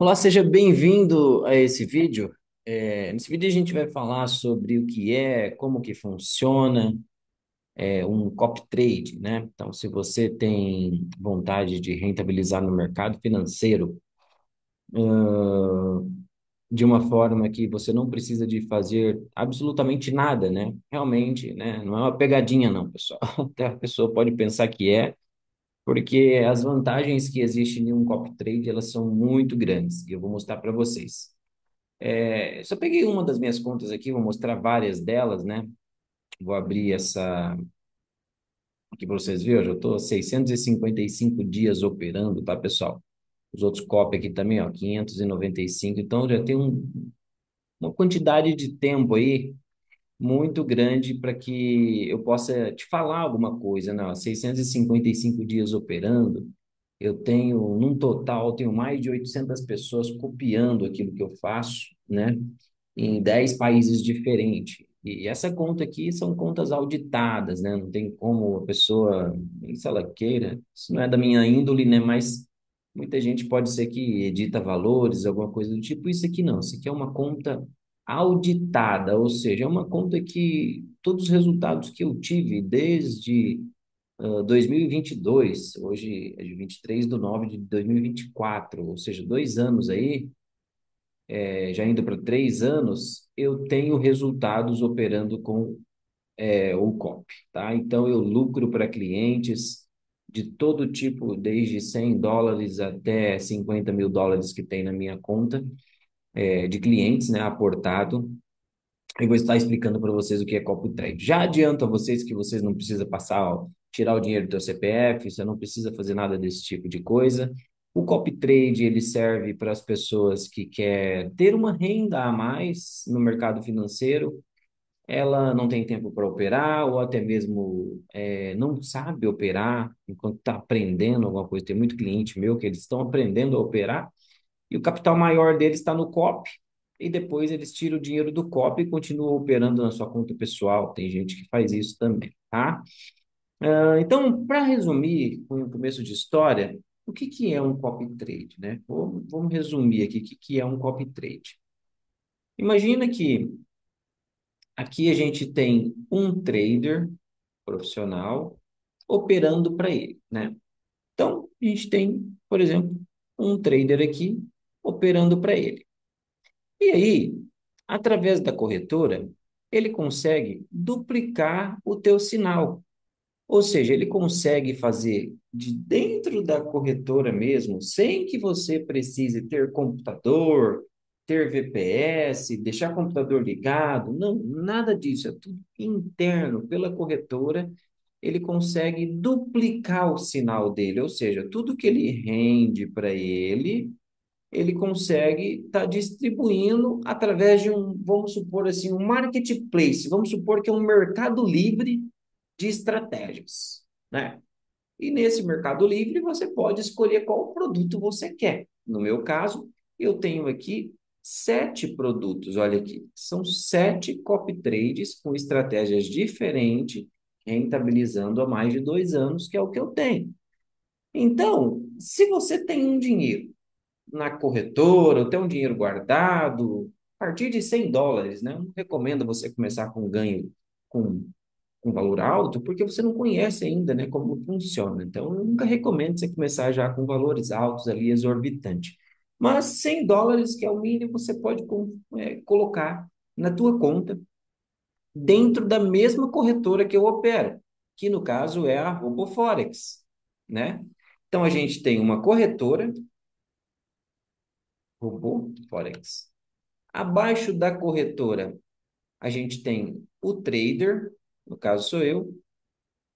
Olá, seja bem-vindo a esse vídeo. É, nesse vídeo a gente vai falar sobre o que é, como que funciona é, um copy trade, né? Então, se você tem vontade de rentabilizar no mercado financeiro, ãh, de uma forma que você não precisa de fazer absolutamente nada, né? Realmente, né? Não é uma pegadinha, não, pessoal. Até a pessoa pode pensar que é, porque as vantagens que existem em um copy trade, elas são muito grandes, e eu vou mostrar para vocês. É, só peguei uma das minhas contas aqui, vou mostrar várias delas, né? Vou abrir essa aqui para vocês verem, eu já estou 655 dias operando, tá, pessoal? Os outros copy aqui também, ó, 595, então já tem um, uma quantidade de tempo aí muito grande para que eu possa te falar alguma coisa, né? Ó, 655 dias operando, eu tenho, num total, tenho mais de 800 pessoas copiando aquilo que eu faço, né? em 10 países diferentes. E essa conta aqui são contas auditadas, né? Não tem como a pessoa, nem se ela queira, isso não é da minha índole, né? Mas muita gente pode ser que edita valores, alguma coisa do tipo. Isso aqui não, isso aqui é uma conta auditada, ou seja, é uma conta que todos os resultados que eu tive desde uh, 2022, hoje é de 23 de 9 de 2024, ou seja, dois anos aí, é, já indo para três anos, eu tenho resultados operando com é, o COP, tá? Então, eu lucro para clientes de todo tipo, desde 100 dólares até 50 mil dólares que tem na minha conta, é, de clientes, né, aportado. E vou estar explicando para vocês o que é copy trade. Já adianto a vocês que vocês não precisam passar, ó, tirar o dinheiro do seu CPF, você não precisa fazer nada desse tipo de coisa. O copy trade ele serve para as pessoas que quer ter uma renda a mais no mercado financeiro. Ela não tem tempo para operar ou até mesmo é, não sabe operar enquanto está aprendendo alguma coisa. Tem muito cliente meu que eles estão aprendendo a operar e o capital maior deles está no COP e depois eles tiram o dinheiro do COP e continuam operando na sua conta pessoal. Tem gente que faz isso também, tá? Uh, então, para resumir, com um começo de história, o que, que é um copy trade, né? Vamos, vamos resumir aqui o que, que é um copy trade. Imagina que aqui a gente tem um trader profissional operando para ele, né? Então, a gente tem, por exemplo, um trader aqui operando para ele. E aí, através da corretora, ele consegue duplicar o teu sinal. Ou seja, ele consegue fazer de dentro da corretora mesmo, sem que você precise ter computador, ter VPS, deixar computador ligado, não, nada disso, é tudo interno pela corretora. Ele consegue duplicar o sinal dele, ou seja, tudo que ele rende para ele, ele consegue estar tá distribuindo através de um, vamos supor assim, um marketplace, vamos supor que é um mercado livre de estratégias, né? E nesse Mercado Livre você pode escolher qual produto você quer. No meu caso, eu tenho aqui sete produtos, olha aqui, são sete copy trades com estratégias diferentes, rentabilizando há mais de dois anos, que é o que eu tenho. Então, se você tem um dinheiro na corretora, ou tem um dinheiro guardado, a partir de 100 dólares, né? Eu não recomendo você começar com ganho com com valor alto, porque você não conhece ainda, né, como funciona. Então, eu nunca recomendo você começar já com valores altos ali, exorbitantes. Mas 100 dólares, que é o mínimo, você pode é, colocar na tua conta dentro da mesma corretora que eu opero, que no caso é a RoboForex, né? Então, a gente tem uma corretora, RoboForex. Abaixo da corretora, a gente tem o trader, no caso sou eu.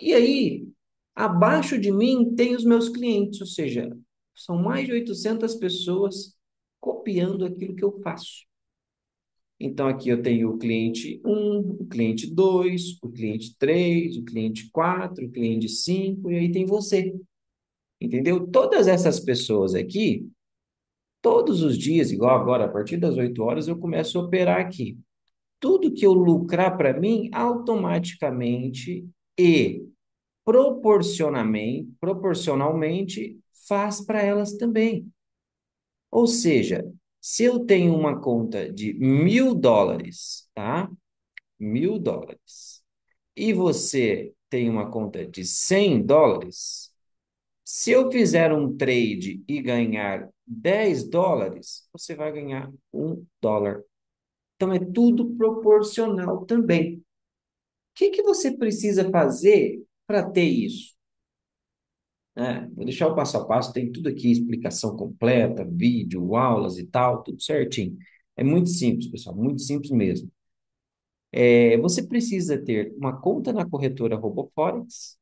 E aí, abaixo de mim tem os meus clientes, ou seja, são mais de 800 pessoas copiando aquilo que eu faço. Então, aqui eu tenho o cliente 1, o cliente 2, o cliente 3, o cliente 4, o cliente 5, e aí tem você. Entendeu? Todas essas pessoas aqui, todos os dias, igual agora, a partir das 8 horas, eu começo a operar aqui tudo que eu lucrar para mim, automaticamente e proporcionalmente, proporcionalmente faz para elas também. Ou seja, se eu tenho uma conta de mil dólares, tá? Mil dólares, e você tem uma conta de 100 dólares, se eu fizer um trade e ganhar 10 dólares, você vai ganhar um dólar. Então é tudo proporcional também. O que, que você precisa fazer para ter isso? É, vou deixar o passo a passo, tem tudo aqui, explicação completa, vídeo, aulas e tal, tudo certinho. É muito simples, pessoal, muito simples mesmo. É, você precisa ter uma conta na corretora RoboForex,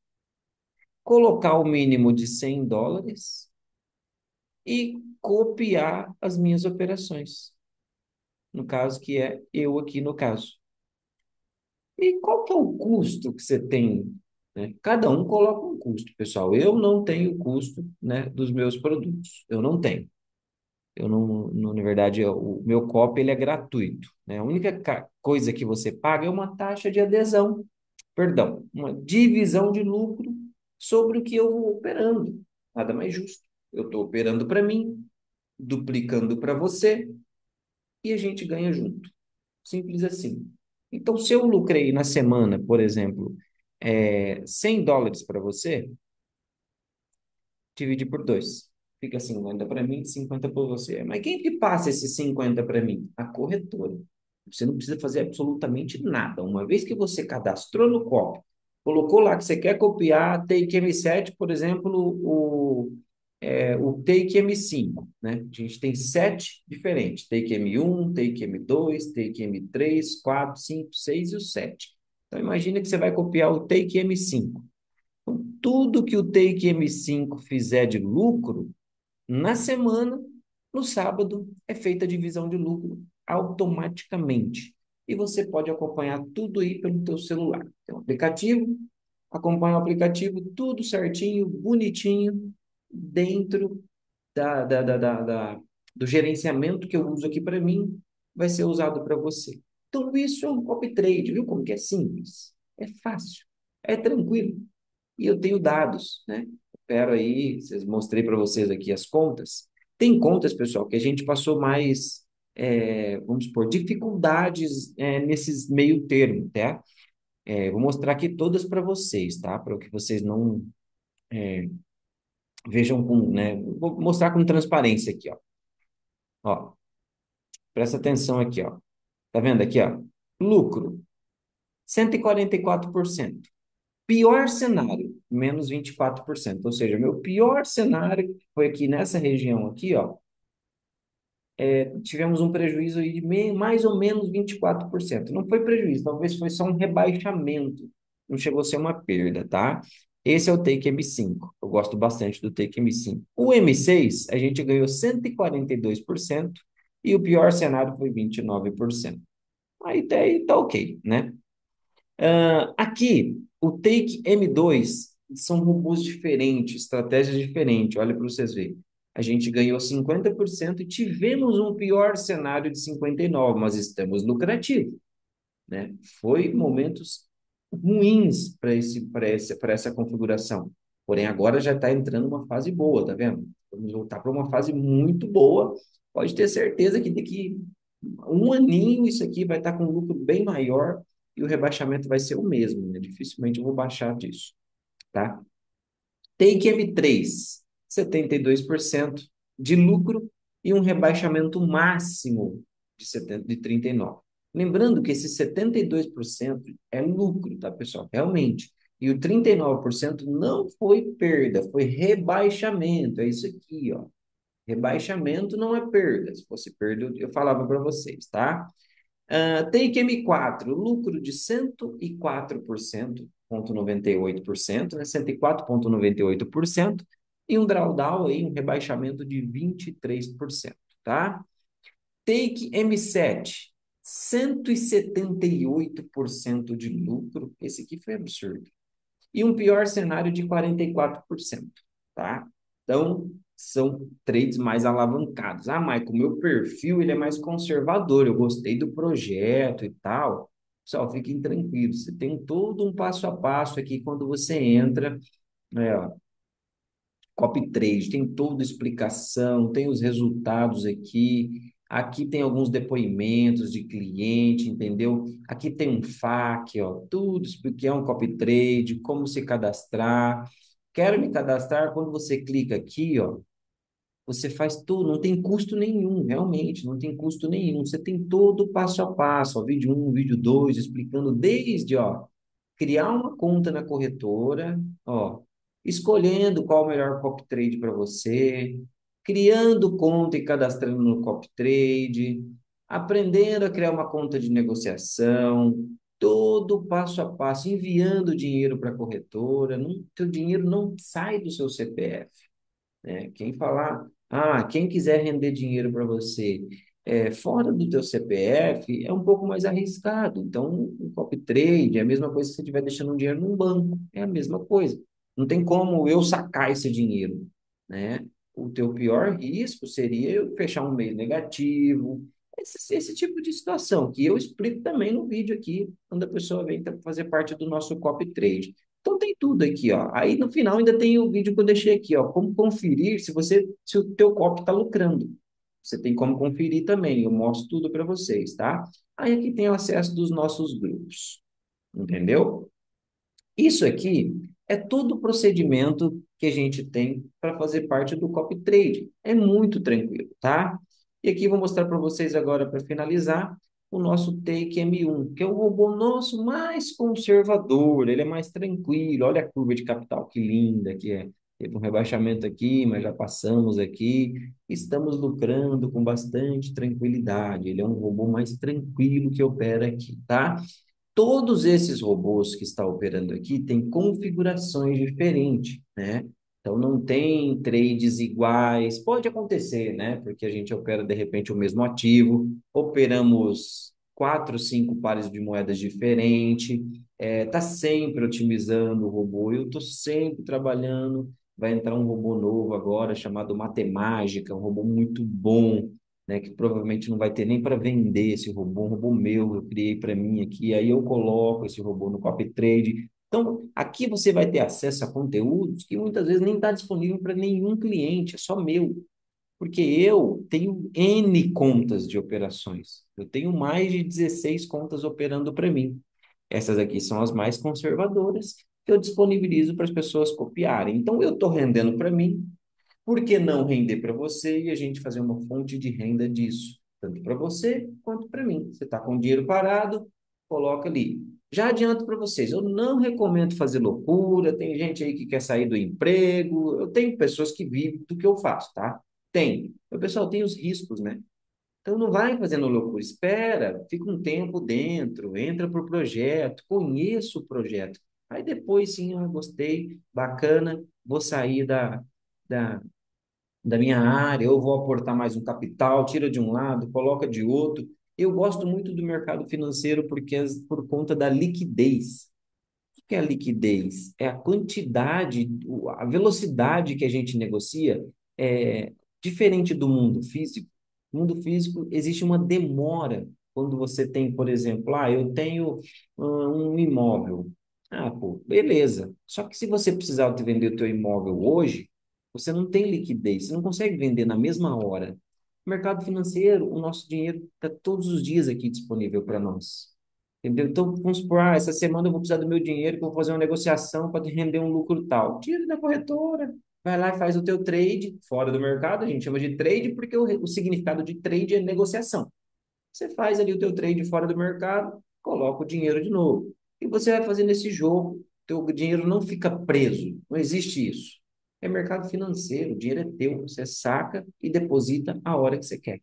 colocar o mínimo de 100 dólares e copiar as minhas operações. No caso, que é eu aqui no caso. E qual que é o custo que você tem? Né? Cada um coloca um custo, pessoal. Eu não tenho custo, né, dos meus produtos. Eu não tenho. Eu não, não na verdade, o meu copy ele é gratuito. Né? A única coisa que você paga é uma taxa de adesão, perdão, uma divisão de lucro sobre o que eu vou operando. Nada mais justo. Eu estou operando para mim, duplicando para você, e a gente ganha junto. Simples assim. Então, se eu lucrei na semana, por exemplo, é, 100 dólares para você, divide por dois. Fica 50 para mim, 50 para você. Mas quem que passa esses 50 para mim? A corretora. Você não precisa fazer absolutamente nada. Uma vez que você cadastrou no COP, colocou lá que você quer copiar Take M7, por exemplo, o, é, o Take M5, né? A gente tem sete diferentes, Take M1, Take M2, Take M3, 4, 5, 6 e o 7. Então, imagina que você vai copiar o Take M5. Então, tudo que o Take M5 fizer de lucro, na semana, no sábado, é feita a divisão de lucro automaticamente. E você pode acompanhar tudo aí pelo teu celular. Tem um aplicativo, acompanha o aplicativo, tudo certinho, bonitinho, dentro da, da, da, da, da do gerenciamento que eu uso aqui para mim, vai ser usado para você. Então, isso é um copy trade, viu como que é simples? É fácil, é tranquilo. E eu tenho dados, né? Espero aí, mostrei para vocês aqui as contas. Tem contas, pessoal, que a gente passou mais, é, vamos supor, dificuldades é, nesses meio termo, tá? É, vou mostrar aqui todas para vocês, tá? Para que vocês não é, vejam com, né? Vou mostrar com transparência aqui, ó. Ó, presta atenção aqui, ó. Tá vendo aqui, ó? Lucro, 144%. Pior cenário, menos 24%. Ou seja, meu pior cenário foi aqui nessa região aqui, ó. É, tivemos um prejuízo de mais ou menos 24%. Não foi prejuízo, talvez foi só um rebaixamento. Não chegou a ser uma perda, tá? Esse é o Take M5. Eu gosto bastante do Take M5. O M6, a gente ganhou 142% e o pior cenário foi 29%. Aí tá, aí tá ok, né? Uh, aqui, o Take M2 são robôs diferentes, estratégias diferentes. Olha para vocês verem. A gente ganhou 50% e tivemos um pior cenário de 59%, mas estamos lucrativos. Né? Foi momentos ruins para esse, essa, essa configuração. Porém, agora já está entrando uma fase boa, tá vendo? Vamos voltar para uma fase muito boa. Pode ter certeza que daqui um aninho isso aqui vai estar tá com um lucro bem maior e o rebaixamento vai ser o mesmo, né? Dificilmente eu vou baixar disso, tá? Take M3, 72% de lucro e um rebaixamento máximo de, 70, de 39%. Lembrando que esse 72% é lucro, tá, pessoal? Realmente. E o 39% não foi perda, foi rebaixamento. É isso aqui, ó. Rebaixamento não é perda. Se fosse perda, eu falava para vocês, tá? Uh, Take M4, lucro de 104%, 98%, né? 104,98%, e um drawdown aí, um rebaixamento de 23%, tá? Take M7, 178% de lucro, esse aqui foi absurdo. E um pior cenário de 44%, tá? Então, são trades mais alavancados. Ah, Michael, meu perfil ele é mais conservador, eu gostei do projeto e tal. Pessoal, fiquem tranquilos, você tem todo um passo a passo aqui quando você entra é, Cop trade, tem toda a explicação, tem os resultados aqui, aqui tem alguns depoimentos de cliente, entendeu? Aqui tem um FAQ, ó, tudo que é um copy trade, como se cadastrar. Quero me cadastrar, quando você clica aqui, ó, você faz tudo, não tem custo nenhum, realmente, não tem custo nenhum. Você tem todo o passo a passo, ó, vídeo 1, um, vídeo 2, explicando desde, ó, criar uma conta na corretora, ó, escolhendo qual o melhor copy trade para você, criando conta e cadastrando no copy trade, aprendendo a criar uma conta de negociação, todo passo a passo, enviando dinheiro para a corretora, não, teu dinheiro não sai do seu CPF. Né? Quem falar, ah, quem quiser render dinheiro para você é, fora do teu CPF é um pouco mais arriscado. Então, o copy trade é a mesma coisa que você estiver deixando um dinheiro num banco, é a mesma coisa. Não tem como eu sacar esse dinheiro, né? O teu pior risco seria eu fechar um mês negativo, esse, esse tipo de situação, que eu explico também no vídeo aqui, quando a pessoa vem fazer parte do nosso copy trade. Então tem tudo aqui, ó. Aí no final ainda tem o vídeo que eu deixei aqui, ó. Como conferir se você se o teu copy está lucrando. Você tem como conferir também. Eu mostro tudo para vocês, tá? Aí aqui tem o acesso dos nossos grupos. Entendeu? Isso aqui é todo o procedimento que a gente tem para fazer parte do copy trade. É muito tranquilo, tá? E aqui vou mostrar para vocês agora para finalizar o nosso Take M1, que é o robô nosso mais conservador, ele é mais tranquilo. Olha a curva de capital, que linda que é. Teve um rebaixamento aqui, mas já passamos aqui. Estamos lucrando com bastante tranquilidade. Ele é um robô mais tranquilo que opera aqui, tá? Todos esses robôs que está operando aqui têm configurações diferentes, né? Então, não tem trades iguais. Pode acontecer, né? Porque a gente opera, de repente, o mesmo ativo, operamos quatro, cinco pares de moedas diferentes, é, tá sempre otimizando o robô. Eu estou sempre trabalhando. Vai entrar um robô novo agora, chamado Matemágica, um robô muito bom, né? Que provavelmente não vai ter nem para vender esse robô, um robô meu, eu criei para mim aqui. Aí eu coloco esse robô no copy trade então, aqui você vai ter acesso a conteúdos que muitas vezes nem está disponível para nenhum cliente, é só meu. Porque eu tenho N contas de operações. Eu tenho mais de 16 contas operando para mim. Essas aqui são as mais conservadoras que eu disponibilizo para as pessoas copiarem. Então, eu estou rendendo para mim. Por que não render para você e a gente fazer uma fonte de renda disso? Tanto para você quanto para mim. Você está com dinheiro parado, coloca ali já adianto para vocês, eu não recomendo fazer loucura. Tem gente aí que quer sair do emprego. Eu tenho pessoas que vivem do que eu faço, tá? Tem. O pessoal tem os riscos, né? Então não vai fazendo loucura. Espera, fica um tempo dentro, entra pro projeto, conheça o projeto. Aí depois sim, eu gostei, bacana, vou sair da, da, da minha área, eu vou aportar mais um capital, tira de um lado, coloca de outro. Eu gosto muito do mercado financeiro porque por conta da liquidez. O que é a liquidez? É a quantidade, a velocidade que a gente negocia é diferente do mundo físico. No mundo físico existe uma demora quando você tem, por exemplo, ah, eu tenho um imóvel. Ah, pô, beleza. Só que se você precisar de vender o teu imóvel hoje, você não tem liquidez, você não consegue vender na mesma hora mercado financeiro, o nosso dinheiro está todos os dias aqui disponível para nós. Entendeu? Então, vamos supor, ah, essa semana eu vou precisar do meu dinheiro, vou fazer uma negociação para render um lucro tal. Tira da corretora, vai lá e faz o teu trade fora do mercado, a gente chama de trade porque o, o significado de trade é negociação. Você faz ali o teu trade fora do mercado, coloca o dinheiro de novo. E você vai fazendo esse jogo, teu dinheiro não fica preso, não existe isso é mercado financeiro, o dinheiro é teu, você saca e deposita a hora que você quer.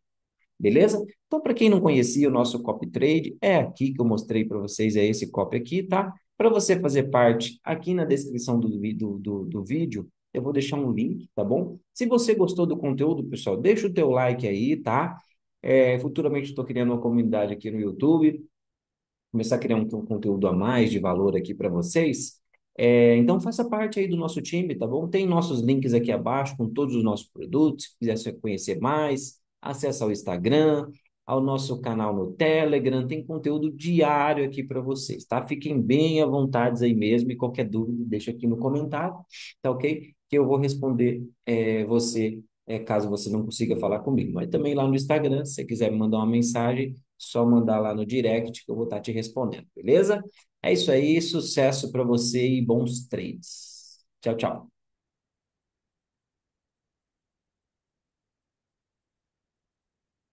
Beleza? Então, para quem não conhecia o nosso copy trade, é aqui que eu mostrei para vocês, é esse copy aqui, tá? Para você fazer parte, aqui na descrição do, do, do, do vídeo, eu vou deixar um link, tá bom? Se você gostou do conteúdo, pessoal, deixa o teu like aí, tá? É, futuramente estou criando uma comunidade aqui no YouTube, começar a criar um, um conteúdo a mais de valor aqui para vocês. É, então faça parte aí do nosso time, tá bom? Tem nossos links aqui abaixo com todos os nossos produtos, se quiser conhecer mais, acessa ao Instagram, ao nosso canal no Telegram, tem conteúdo diário aqui para vocês, tá? Fiquem bem à vontade aí mesmo e qualquer dúvida deixa aqui no comentário, tá ok? Que eu vou responder é, você é, caso você não consiga falar comigo. Mas também lá no Instagram, se você quiser me mandar uma mensagem, só mandar lá no direct que eu vou estar te respondendo, beleza? É isso aí, sucesso para você e bons trades. Tchau, tchau.